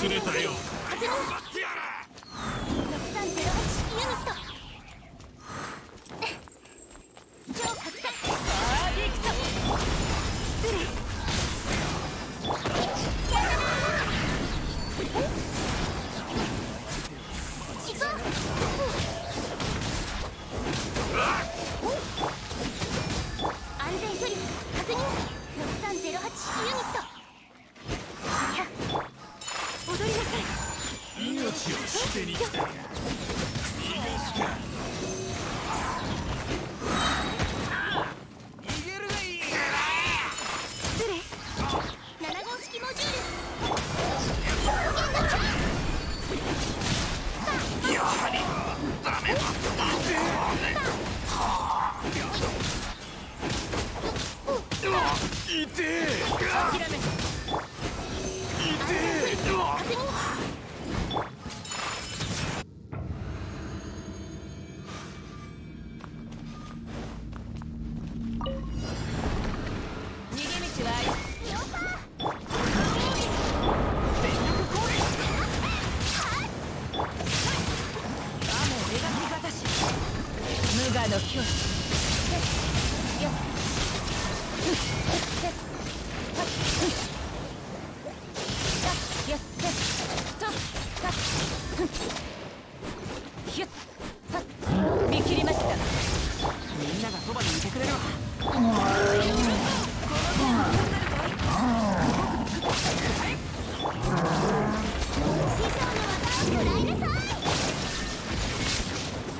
忘れたよ。Yeah.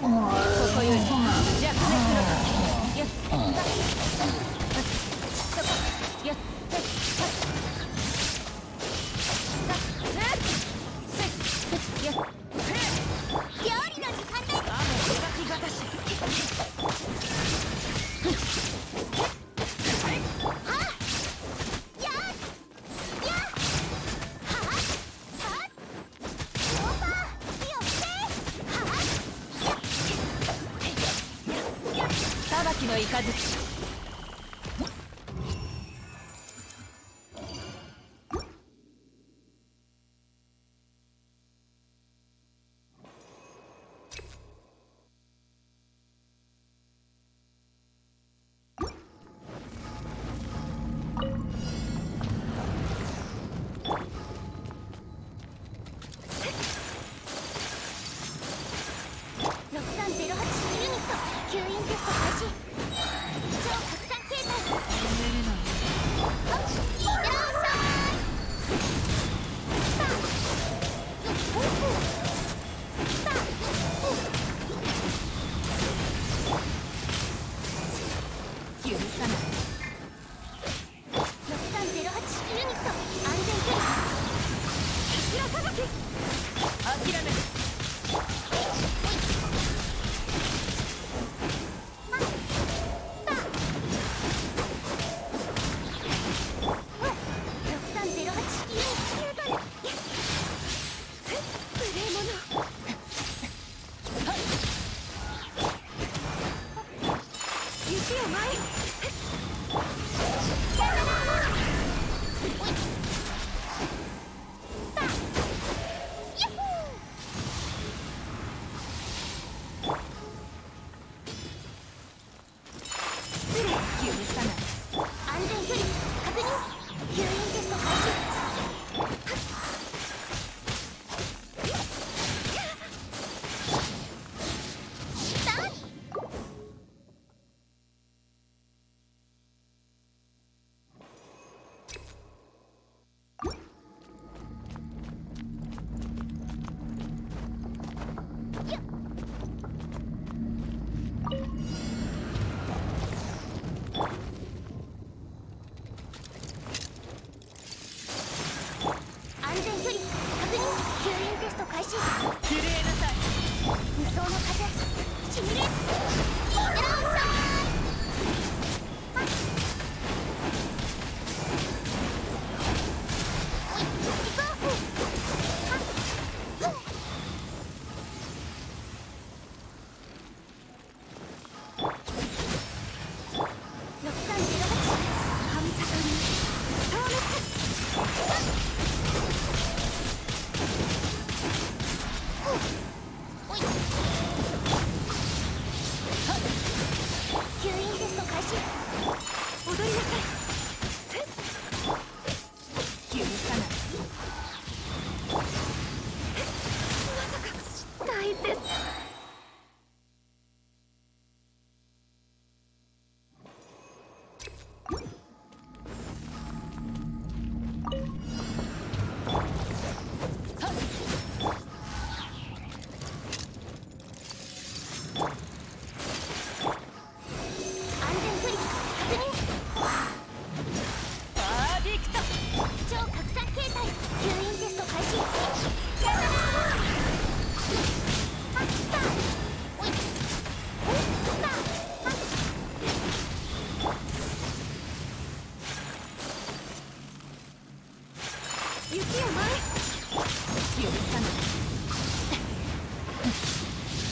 この雷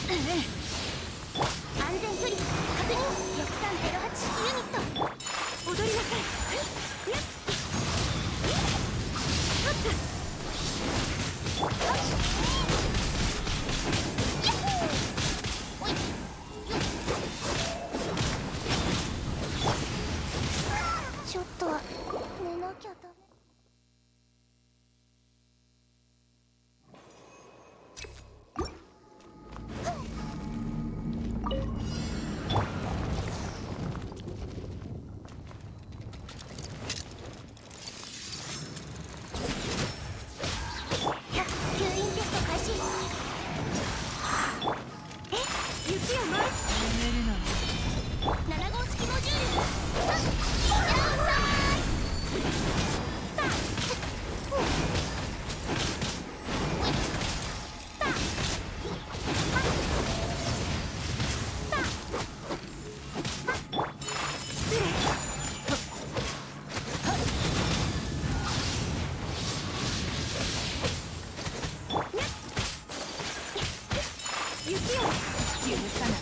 安全距離。確認。6308式ユニット。踊りなさい。許さない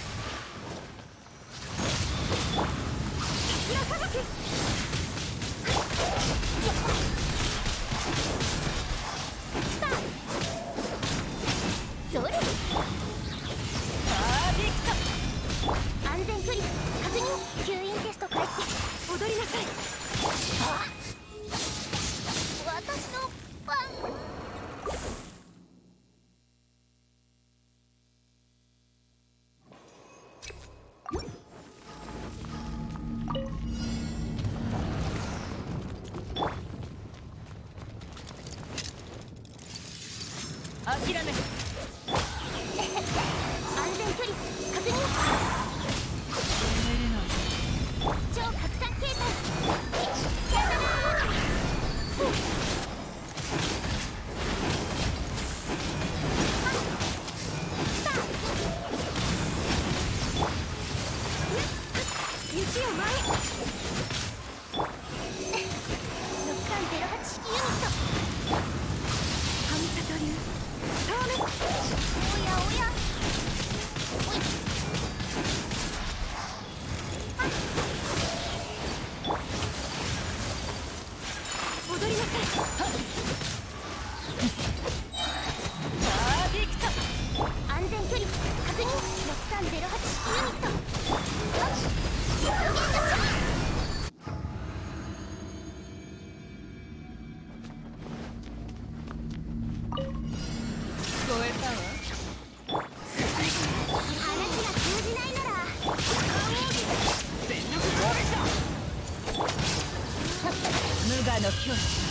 secure.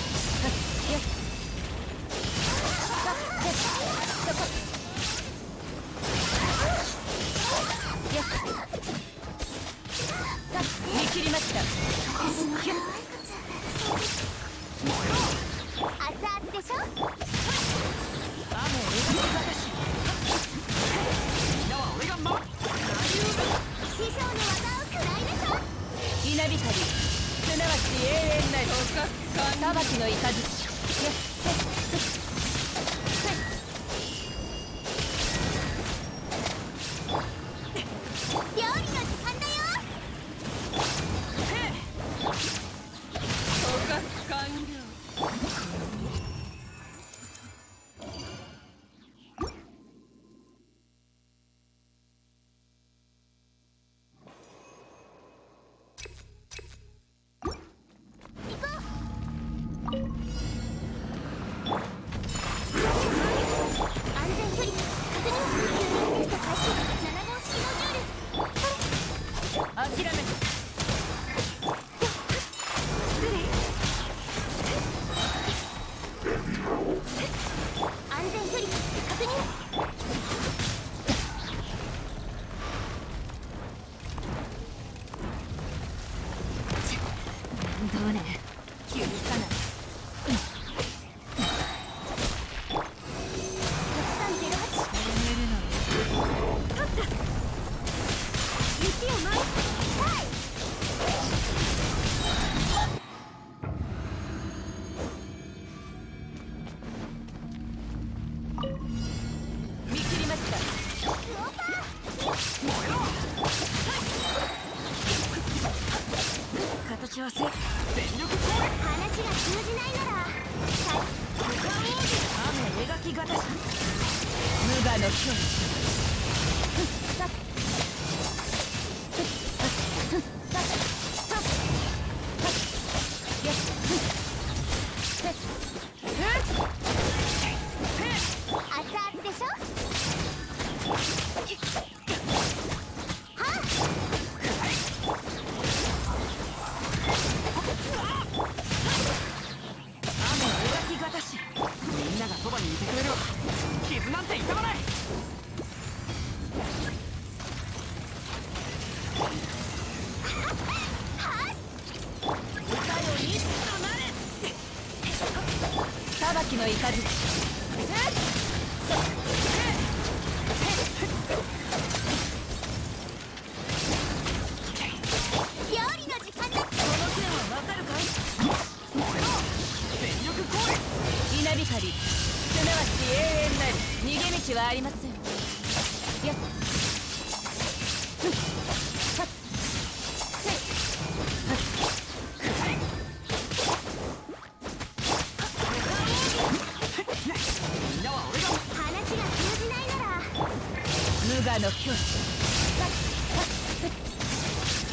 嵐の雷形はせ全力攻撃話が通じないなら雨描き型無我の境熱々でしょ？の雷料理の時間だこの剣はわかるかい全力攻撃稲光すなわち永遠なり逃げ道はありませんーの教師。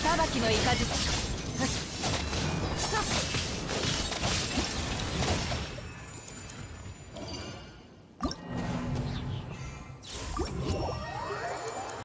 裁きの雷